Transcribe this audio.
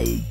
hey,